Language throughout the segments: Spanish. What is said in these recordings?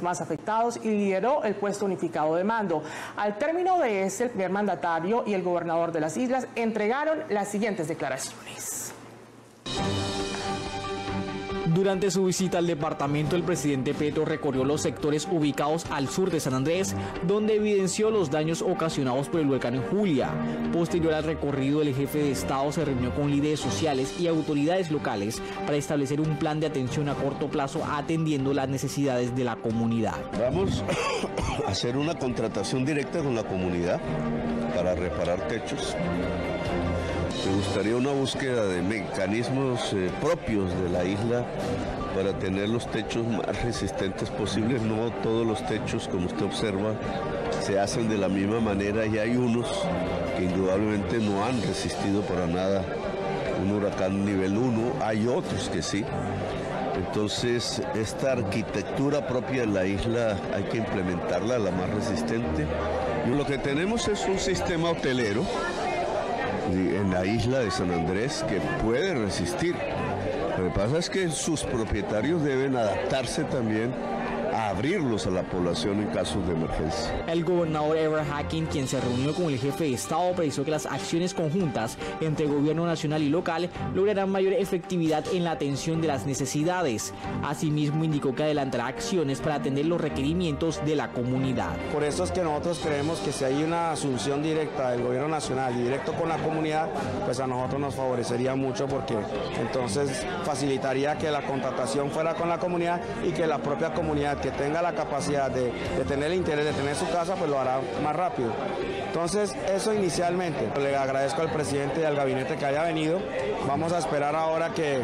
más afectados y lideró el puesto unificado de mando. Al término de ese, el primer mandatario y el gobernador de las islas entregaron las siguientes declaraciones. Durante su visita al departamento, el presidente Petro recorrió los sectores ubicados al sur de San Andrés, donde evidenció los daños ocasionados por el huracán en Julia. Posterior al recorrido, el jefe de Estado se reunió con líderes sociales y autoridades locales para establecer un plan de atención a corto plazo atendiendo las necesidades de la comunidad. Vamos a hacer una contratación directa con la comunidad para reparar techos me gustaría una búsqueda de mecanismos eh, propios de la isla para tener los techos más resistentes posibles. No todos los techos, como usted observa, se hacen de la misma manera y hay unos que indudablemente no han resistido para nada un huracán nivel 1, hay otros que sí. Entonces, esta arquitectura propia de la isla hay que implementarla, la más resistente. Lo que tenemos es un sistema hotelero en la isla de San Andrés que puede resistir. Lo que pasa es que sus propietarios deben adaptarse también abrirlos a la población en casos de emergencia. El gobernador Ever Hacking, quien se reunió con el jefe de Estado, precisó que las acciones conjuntas entre gobierno nacional y local lograrán mayor efectividad en la atención de las necesidades. Asimismo, indicó que adelantará acciones para atender los requerimientos de la comunidad. Por eso es que nosotros creemos que si hay una asunción directa del gobierno nacional y directo con la comunidad, pues a nosotros nos favorecería mucho porque entonces facilitaría que la contratación fuera con la comunidad y que la propia comunidad que tenga la capacidad de, tener el interés de tener su casa, pues lo hará más rápido. Entonces, eso inicialmente. Le agradezco al presidente y al gabinete que haya venido. Vamos a esperar ahora que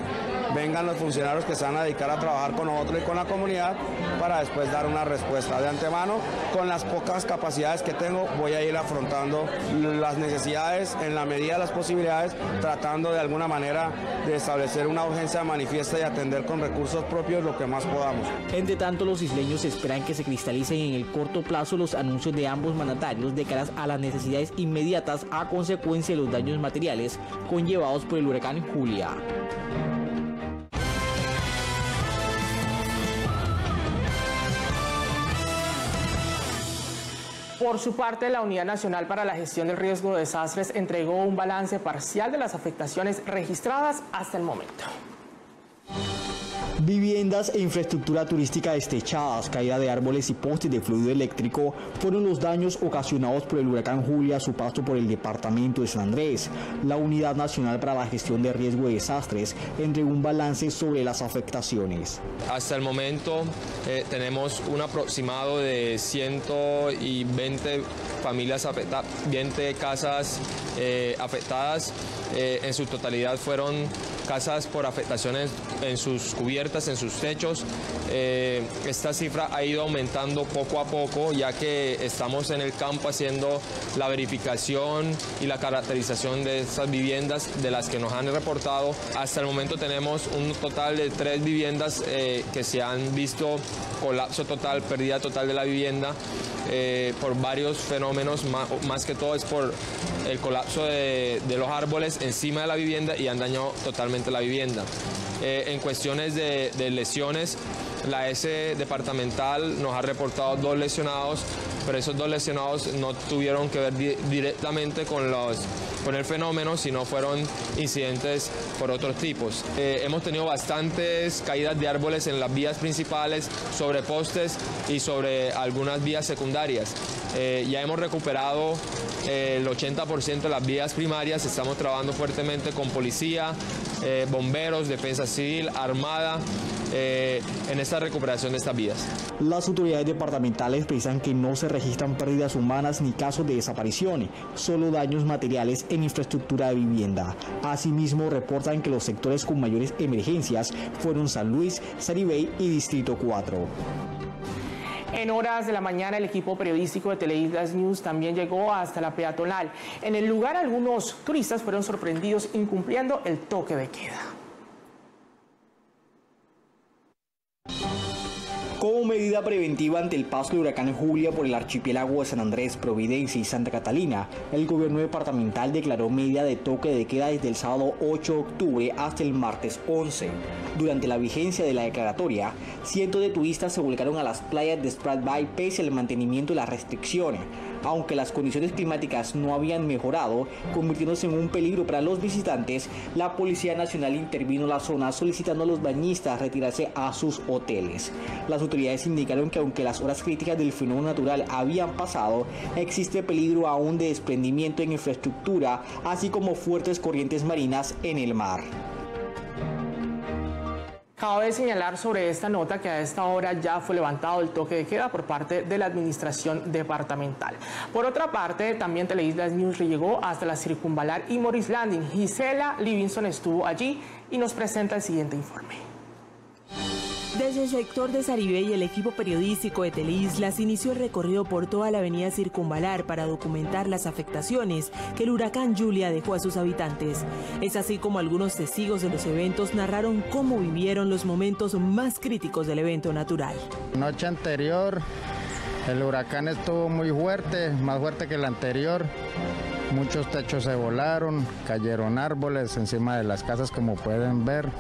vengan los funcionarios que se van a dedicar a trabajar con nosotros y con la comunidad para después dar una respuesta. De antemano, con las pocas capacidades que tengo, voy a ir afrontando las necesidades en la medida de las posibilidades, tratando de alguna manera de establecer una urgencia manifiesta y atender con recursos propios lo que más podamos. Entre tanto, los isleños esperan que se cristalicen en el corto plazo los anuncios de ambos mandatarios de cara a las necesidades inmediatas a consecuencia de los daños materiales conllevados por el huracán Julia. Por su parte, la Unidad Nacional para la Gestión del Riesgo de Desastres entregó un balance parcial de las afectaciones registradas hasta el momento. Viviendas e infraestructura turística destechadas, caída de árboles y postes de fluido eléctrico fueron los daños ocasionados por el huracán Julia a su paso por el departamento de San Andrés. La Unidad Nacional para la Gestión de Riesgo de Desastres entregó un balance sobre las afectaciones. Hasta el momento eh, tenemos un aproximado de 120 familias afectadas, 20 casas eh, afectadas. Eh, en su totalidad fueron casas por afectaciones en sus cubiertas, en sus techos. Eh, esta cifra ha ido aumentando poco a poco ya que estamos en el campo haciendo la verificación y la caracterización de estas viviendas de las que nos han reportado. Hasta el momento tenemos un total de tres viviendas eh, que se han visto colapso total, pérdida total de la vivienda. Eh, por varios fenómenos, más, que todo es por el colapso de, los árboles encima de la vivienda y han dañado totalmente la vivienda. Eh, en cuestiones de, lesiones, la S departamental nos ha reportado dos lesionados, pero esos dos lesionados no tuvieron que ver directamente con los con el fenómeno, sino fueron incidentes por otros tipos. Eh, hemos tenido bastantes caídas de árboles en las vías principales, sobre postes y sobre algunas vías secundarias. Eh, ya hemos recuperado eh, el 80% de las vías primarias, estamos trabajando fuertemente con policía, bomberos, defensa civil, armada, en esta recuperación de estas vías. Las autoridades departamentales precisan que no se registran pérdidas humanas ni casos de desaparición, solo daños materiales en infraestructura de vivienda. Asimismo, reportan que los sectores con mayores emergencias fueron San Luis, Saribey y Distrito 4. En horas de la mañana, el equipo periodístico de Teleislas News también llegó hasta la peatonal. En el lugar, algunos turistas fueron sorprendidos incumpliendo el toque de queda. Medida preventiva ante el paso del huracán Julia por el archipiélago de San Andrés, Providencia y Santa Catalina, el gobierno departamental declaró medida de toque de queda desde el sábado 8 de octubre hasta el martes 11. Durante la vigencia de la declaratoria, cientos de turistas se volcaron a las playas de Sprat Bay pese al mantenimiento de las restricciones aunque las condiciones climáticas no habían mejorado, convirtiéndose en un peligro para los visitantes, la Policía Nacional intervino en la zona solicitando a los bañistas retirarse a sus hoteles. Las autoridades indicaron que aunque las horas críticas del fenómeno natural habían pasado, existe peligro aún de desprendimiento en infraestructura, así como fuertes corrientes marinas en el mar. Cabe señalar sobre esta nota que a esta hora ya fue levantado el toque de queda por parte de la administración departamental. Por otra parte, también Teleislas News llegó hasta la Circunvalar y Morris Landing. Gisela Livingston estuvo allí y nos presenta el siguiente informe. Desde el sector de Saribey, el equipo periodístico de Teleislas inició el recorrido por toda la avenida Circunvalar para documentar las afectaciones que el huracán Julia dejó a sus habitantes. Es así como algunos testigos de los eventos narraron cómo vivieron los momentos más críticos del evento natural. Noche anterior, el huracán estuvo muy fuerte, más fuerte que el anterior. Muchos techos se volaron, cayeron árboles encima de las casas como pueden ver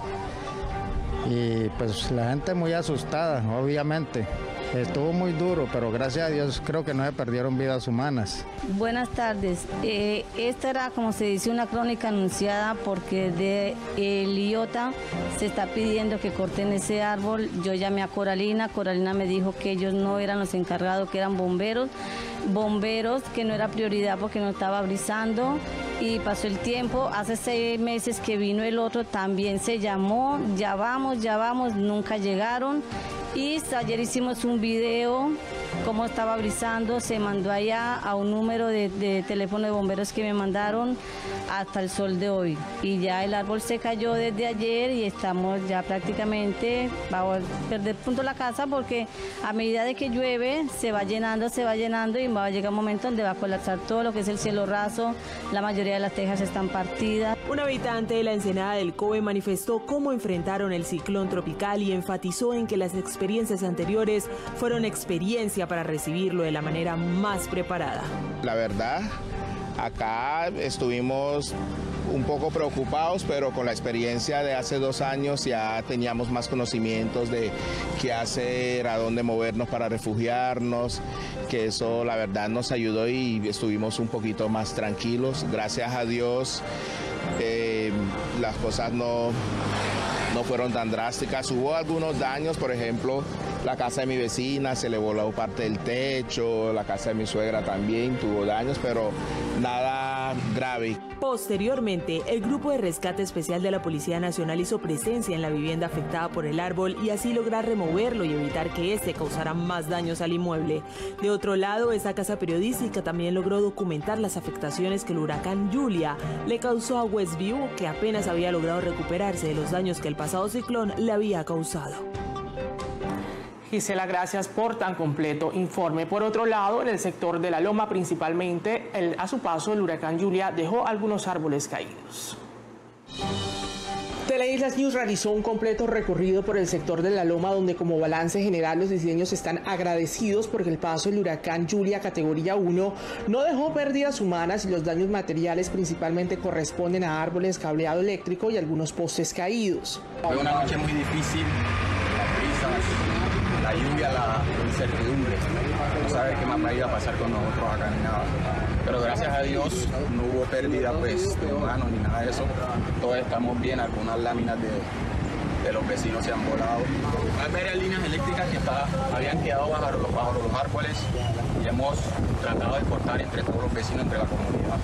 y pues la gente muy asustada, obviamente. Estuvo muy duro, pero gracias a Dios creo que no se perdieron vidas humanas. Buenas tardes. Eh, esta era, como se dice, una crónica anunciada porque de el IOTA se está pidiendo que corten ese árbol. Yo llamé a Coralina, Coralina me dijo que ellos no eran los encargados, que eran bomberos. Bomberos, que no era prioridad porque no estaba brisando y pasó el tiempo. Hace seis meses que vino el otro, también se llamó, ya vamos, ya vamos, nunca llegaron. Y ayer hicimos un video, cómo estaba brisando, se mandó allá a un número de, de teléfono de bomberos que me mandaron hasta el sol de hoy. Y ya el árbol se cayó desde ayer y estamos ya prácticamente, vamos a perder punto la casa porque a medida de que llueve se va llenando, se va llenando y va a llegar un momento donde va a colapsar todo lo que es el cielo raso, la mayoría de las tejas están partidas. Un habitante de la ensenada del Cobe manifestó cómo enfrentaron el ciclón tropical y enfatizó en que las experiencias anteriores fueron experiencia para recibirlo de la manera más preparada. La verdad, Acá estuvimos un poco preocupados, pero con la experiencia de hace dos años ya teníamos más conocimientos de qué hacer, a dónde movernos para refugiarnos, que eso la verdad nos ayudó y estuvimos un poquito más tranquilos. Gracias a Dios eh, las cosas no, no fueron tan drásticas. Hubo algunos daños, por ejemplo, la casa de mi vecina se le voló parte del techo, la casa de mi suegra también tuvo daños, pero nada grave. Posteriormente, el Grupo de Rescate Especial de la Policía Nacional hizo presencia en la vivienda afectada por el árbol y así lograr removerlo y evitar que este causara más daños al inmueble. De otro lado, esa casa periodística también logró documentar las afectaciones que el huracán Julia le causó a Westview, que apenas había logrado recuperarse de los daños que el pasado ciclón le había causado. Gisela, gracias por tan completo informe. Por otro lado, en el sector de la Loma, principalmente, a su paso, el huracán Julia dejó algunos árboles caídos. Teleislas News realizó un completo recorrido por el sector de la Loma, donde como balance general los diseños están agradecidos porque el paso del huracán Julia categoría 1 no dejó pérdidas humanas y los daños materiales principalmente corresponden a árboles, cableado eléctrico y algunos postes caídos. Fue una noche muy difícil, la lluvia, la incertidumbre, no saber qué más va a pasar con nosotros acá ni nada. Pero gracias a Dios no hubo pérdida pues, de humanos ni nada de eso. Todos estamos bien, algunas láminas de, de los vecinos se han volado. Hay varias líneas eléctricas que está, habían quedado bajo los, bajo los árboles y hemos tratado de cortar entre todos los vecinos, entre la comunidad,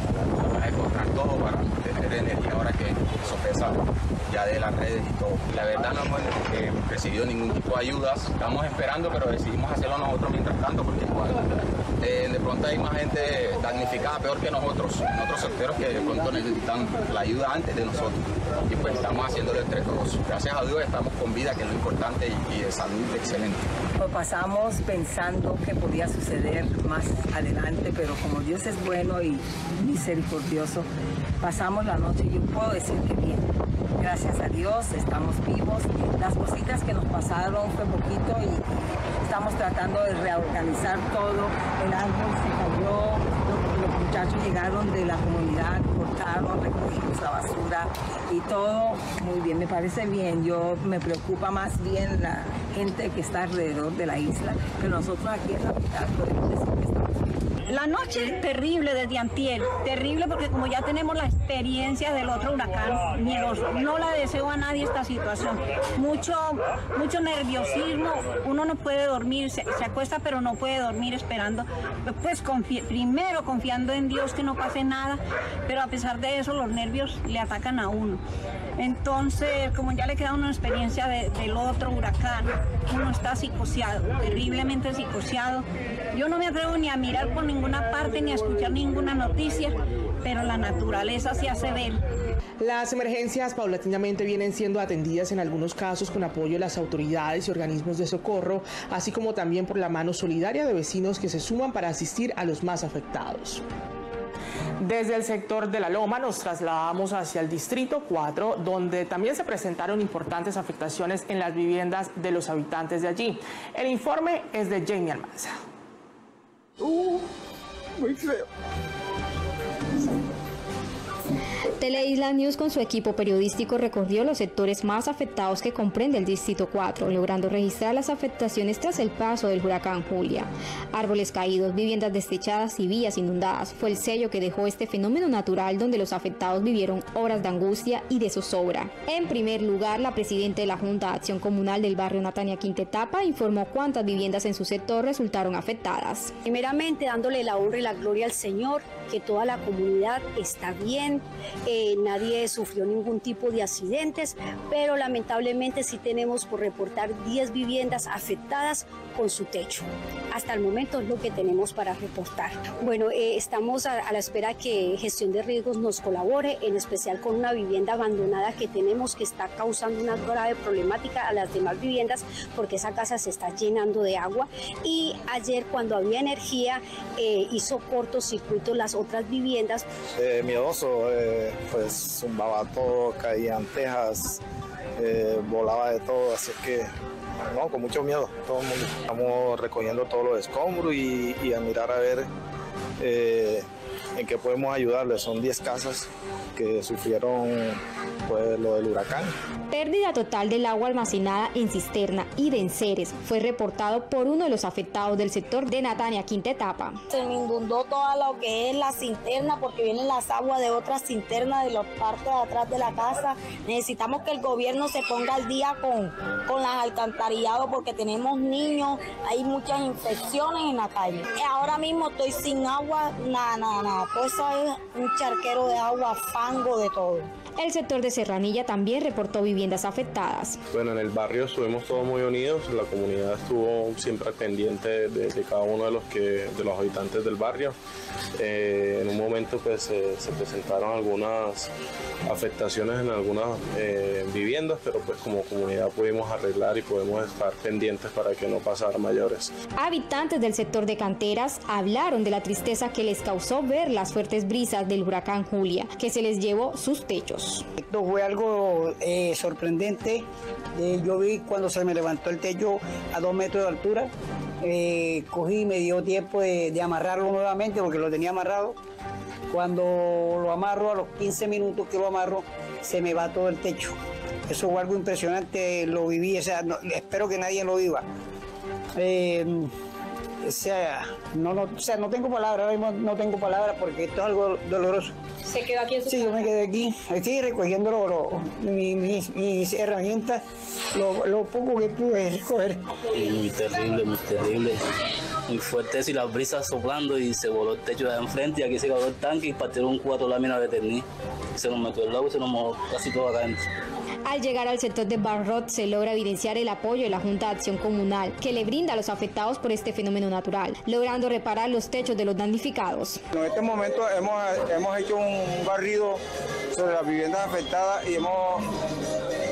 para encontrar todo para tener energía ahora que eso pesa ya de las redes y todo. La verdad no hemos eh, recibido ningún tipo de ayudas, estamos esperando, pero decidimos hacerlo nosotros mientras tanto, porque igual eh, de pronto hay más gente damnificada peor que nosotros, otros sectores que de pronto necesitan la ayuda antes de nosotros. Y pues estamos haciéndolo entre todos. Gracias a Dios estamos con vida, que es lo importante, y, de salud excelente. Pues pasamos pensando que podía suceder más adelante, pero como Dios es bueno y misericordioso, pasamos la noche, yo puedo decir que bien. Gracias a Dios estamos vivos. Las cositas que nos pasaron fue poquito y estamos tratando de reorganizar todo. El árbol se cayó, los, muchachos llegaron de la comunidad, recogimos la basura y todo muy bien, me parece bien. Yo me preocupa más bien la gente que está alrededor de la isla, pero nosotros aquí en la capital podemos decir que estamos bien. La noche terrible desde antier, terrible porque como ya tenemos la experiencia del otro huracán miedoso, no la deseo a nadie esta situación. Mucho, mucho nerviosismo, uno no puede dormir, se, acuesta pero no puede dormir esperando, pues primero confiando en Dios que no pase nada, pero a pesar de eso los nervios le atacan a uno. Entonces, como ya le queda una experiencia del otro huracán, uno está psicoseado, terriblemente psicoseado. Yo no me atrevo ni a mirar por ninguna parte ni a escuchar ninguna noticia, pero la naturaleza se hace ver. Las emergencias paulatinamente vienen siendo atendidas en algunos casos con apoyo de las autoridades y organismos de socorro, así como también por la mano solidaria de vecinos que se suman para asistir a los más afectados. Desde el sector de la Loma nos trasladamos hacia el Distrito 4, donde también se presentaron importantes afectaciones en las viviendas de los habitantes de allí. El informe es de Jamie Almanza. Uh, muy feo. Teleisla News con su equipo periodístico recorrió los sectores más afectados que comprende el Distrito 4, logrando registrar las afectaciones tras el paso del huracán Julia. Árboles caídos, viviendas destechadas y vías inundadas fue el sello que dejó este fenómeno natural donde los afectados vivieron horas de angustia y de zozobra. En primer lugar, la presidenta de la Junta de Acción Comunal del barrio Natania Quintetapa informó cuántas viviendas en su sector resultaron afectadas. Primeramente, dándole la honra y la gloria al Señor, que toda la comunidad está bien, eh, nadie sufrió ningún tipo de accidentes, pero lamentablemente sí tenemos por reportar 10 viviendas afectadas con su techo. Hasta el momento es lo que tenemos para reportar. Bueno, eh, estamos a, la espera que gestión de riesgos nos colabore, en especial con una vivienda abandonada que tenemos que está causando una grave problemática a las demás viviendas porque esa casa se está llenando de agua y ayer cuando había energía eh, hizo cortocircuito las otras viviendas. miedoso, pues zumbaba todo, caían tejas, eh, volaba de todo, así que no, con mucho miedo, todo el mundo. Estamos recogiendo todos los escombros y, a mirar a ver eh, en qué podemos ayudarles. Son 10 casas que sufrieron pues, lo del huracán. Pérdida total del agua almacenada en cisterna y de enseres fue reportado por uno de los afectados del sector de Natania, quinta etapa. Se me inundó toda lo que es la cisterna porque vienen las aguas de otras cisternas de la parte de atrás de la casa. Necesitamos que el gobierno se ponga al día con, con las alcantarillados porque tenemos niños, hay muchas infecciones en la calle. Ahora mismo estoy sin agua, nada, nada, nada. Todo eso es un charquero de agua, fango, de todo. El sector de Serranilla también reportó viviendas afectadas. Bueno, en el barrio estuvimos todos muy unidos, la comunidad estuvo siempre pendiente de, cada uno de los, que, de los habitantes del barrio. Eh, en un momento pues se presentaron algunas afectaciones en algunas eh, viviendas, pero pues como comunidad pudimos arreglar y podemos estar pendientes para que no pasara mayores. Habitantes del sector de canteras hablaron de la tristeza que les causó ver las fuertes brisas del huracán Julia, que se les llevó sus techos. Esto fue algo eh, sorprendente. Eh, yo vi cuando se me levantó el techo a dos metros de altura. Eh, cogí me dio tiempo de, amarrarlo nuevamente porque lo tenía amarrado. Cuando lo amarro, a los 15 minutos que lo amarro, se me va todo el techo. Eso fue algo impresionante, lo viví, o sea, espero que nadie lo viva. O sea, no, no, o sea, no tengo palabras, ahora mismo no tengo palabras porque esto es algo doloroso. ¿Se quedó aquí en su Sí, yo me quedé aquí, aquí recogiendo lo, mis, herramientas, lo, poco que pude recoger. Muy terrible, muy terrible. Muy fuerte y las brisas soplando y se voló el techo de enfrente y aquí se cayó el tanque y partieron cuatro láminas de ternís. Se nos metió el agua y se nos mojó casi todo acá adentro. Al llegar al sector de Barrot se logra evidenciar el apoyo de la Junta de Acción Comunal que le brinda a los afectados por este fenómeno natural, logrando reparar los techos de los damnificados. En este momento hemos, hemos hecho un barrido sobre las viviendas afectadas y hemos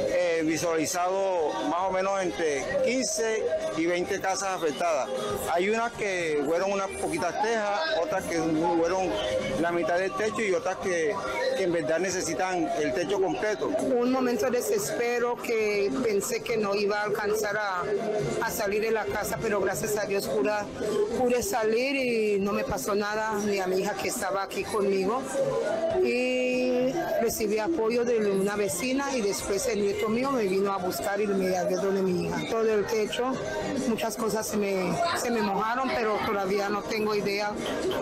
eh, visualizado más o menos entre 15 y 20 casas afectadas. Hay unas que fueron unas poquitas tejas, otras que fueron la mitad del techo y otras que, en verdad necesitan el techo completo. Un momento de desespero que pensé que no iba a alcanzar a, salir de la casa, pero gracias a Dios pude, pude salir y no me pasó nada, ni a mi hija que estaba aquí conmigo. Recibí apoyo de una vecina y después el nieto mío me vino a buscar y me llevé donde mi hija. Todo el techo, muchas cosas se me, se me mojaron, pero todavía no tengo idea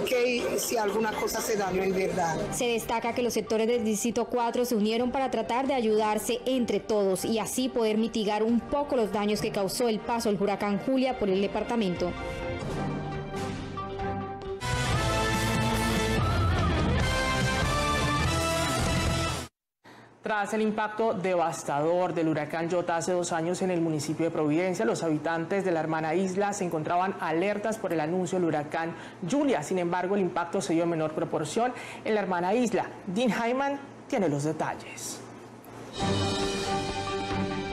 que si alguna cosa se dañó en verdad. Se destaca que los sectores del Distrito 4 se unieron para tratar de ayudarse entre todos y así poder mitigar un poco los daños que causó el paso del huracán Julia por el departamento. Tras el impacto devastador del huracán Jota hace dos años en el municipio de Providencia, los habitantes de la hermana isla se encontraban alertas por el anuncio del huracán Julia. Sin embargo, el impacto se dio en menor proporción en la hermana isla. Dean Hyman tiene los detalles.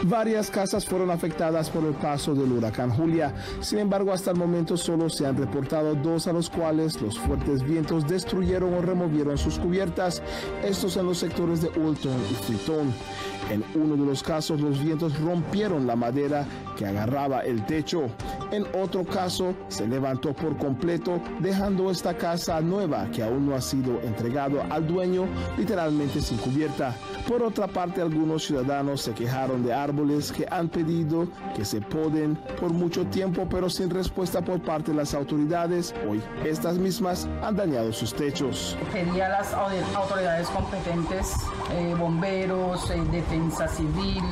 Varias casas fueron afectadas por el paso del huracán Julia. Sin embargo, hasta el momento solo se han reportado dos a los cuales los fuertes vientos destruyeron o removieron sus cubiertas. Estos en los sectores de Ulton y Fritón. En uno de los casos, los vientos rompieron la madera que agarraba el techo. En otro caso, se levantó por completo, dejando esta casa nueva que aún no ha sido entregado al dueño, literalmente sin cubierta. Por otra parte, algunos ciudadanos se quejaron de árboles que han pedido que se poden por mucho tiempo, pero sin respuesta por parte de las autoridades. Hoy, estas mismas han dañado sus techos. Pedía a las autoridades competentes, eh, bomberos, eh, defensa civil,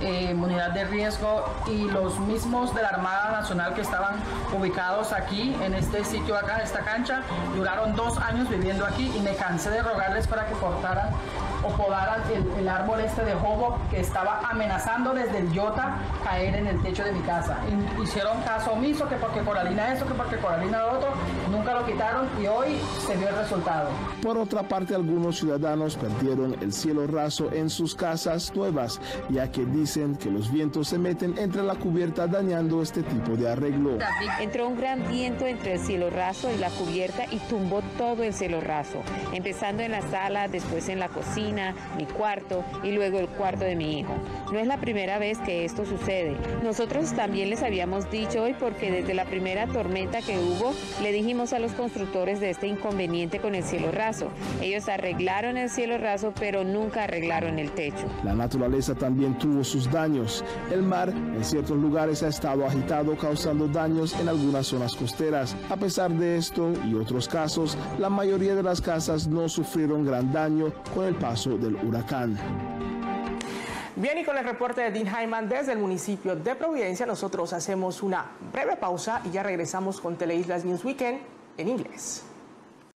eh, unidad de riesgo y los mismos de la Armada Nacional que estaban ubicados aquí en este sitio acá, esta cancha, duraron dos años viviendo aquí y me cansé de rogarles para que cortaran o podaran el, árbol este de jobo que estaba amenazando desde el Yota caer en el techo de mi casa. hicieron caso omiso que porque Coralina eso, que porque Coralina lo otro, nunca lo quitaron y hoy se vio el resultado. Por otra parte, algunos ciudadanos perdieron el cielo raso en sus casas nuevas, ya que dicen que los vientos se meten entre la cubierta dañando este tipo de arreglo. Entró un gran viento entre el cielo raso y la cubierta y tumbó todo el cielo raso, empezando en la sala, después en la cocina, mi cuarto y luego el cuarto de mi hijo. No es la primera vez que esto sucede. Nosotros también les habíamos dicho hoy porque desde la primera tormenta que hubo le dijimos a los constructores de este inconveniente con el cielo raso. Ellos arreglaron el cielo raso pero nunca arreglaron el techo. La naturaleza también tuvo sus daños. El mar en ciertos lugares ha estado agitado causando daños en algunas zonas costeras. A pesar de esto y otros casos, la mayoría de las casas no sufrieron gran daño con el del huracán. Bien, y con el reporte de Dean Hyman desde el municipio de Providencia, nosotros hacemos una breve pausa y ya regresamos con Teleislas News Weekend en inglés.